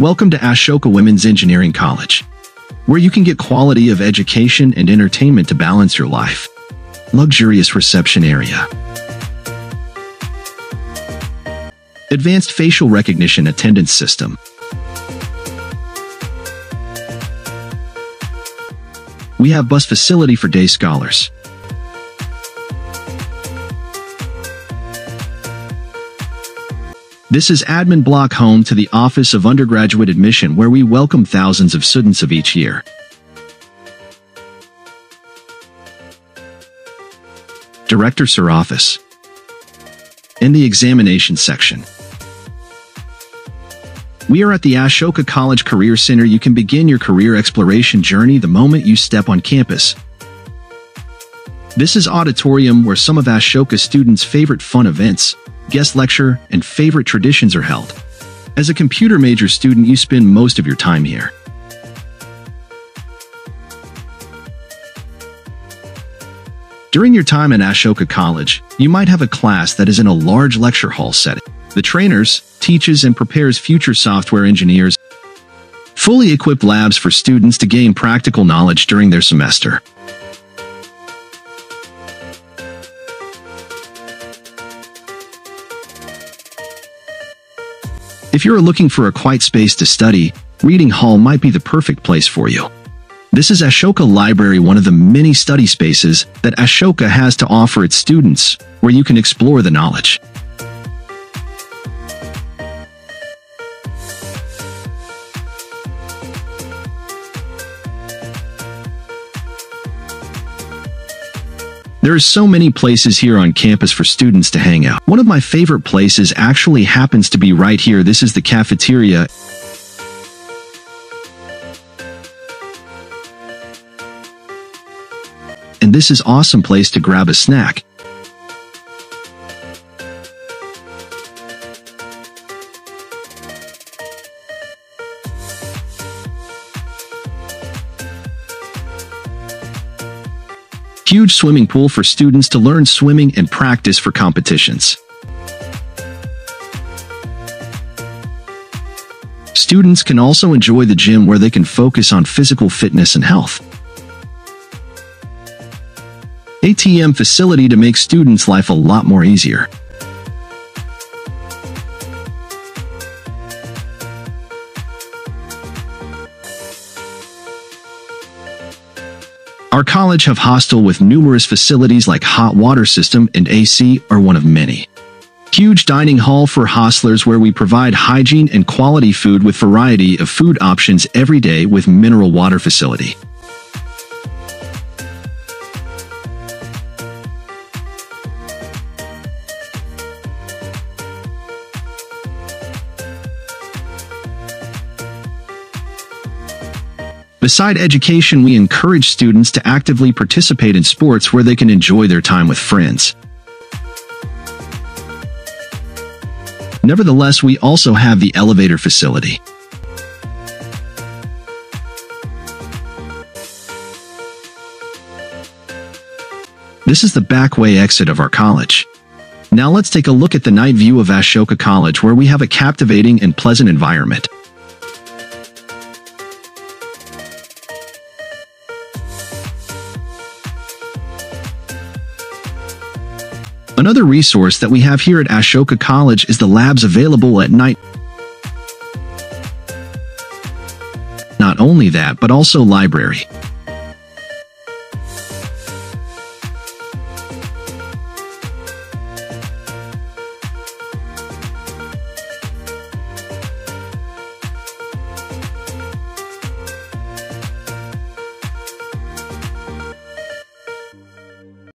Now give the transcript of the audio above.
Welcome to Ashoka Women's Engineering College, where you can get quality of education and entertainment to balance your life. Luxurious reception area. Advanced facial recognition attendance system. We have bus facility for day scholars. This is admin block home to the Office of Undergraduate Admission where we welcome thousands of students of each year. Director Sir Office. In the examination section. We are at the Ashoka College Career Center. You can begin your career exploration journey the moment you step on campus. This is auditorium where some of Ashoka students' favorite fun events, guest lecture, and favorite traditions are held. As a computer major student, you spend most of your time here. During your time at Ashoka College, you might have a class that is in a large lecture hall setting. The trainers teaches and prepares future software engineers, fully equipped labs for students to gain practical knowledge during their semester. If you're looking for a quiet space to study, Reading Hall might be the perfect place for you. This is Ashoka Library, one of the many study spaces that Ashoka has to offer its students, where you can explore the knowledge. There are so many places here on campus for students to hang out. One of my favorite places actually happens to be right here. This is the cafeteria. And this is awesome place to grab a snack. Huge swimming pool for students to learn swimming and practice for competitions. Students can also enjoy the gym where they can focus on physical fitness and health. ATM facility to make students' life a lot more easier. Our college have hostel with numerous facilities like hot water system and AC are one of many. Huge dining hall for hostlers where we provide hygiene and quality food with variety of food options every day with mineral water facility. Beside education, we encourage students to actively participate in sports where they can enjoy their time with friends. Nevertheless, we also have the elevator facility. This is the back way exit of our college. Now let's take a look at the night view of Ashoka College where we have a captivating and pleasant environment. Another resource that we have here at Ashoka College is the labs available at night. Not only that, but also library.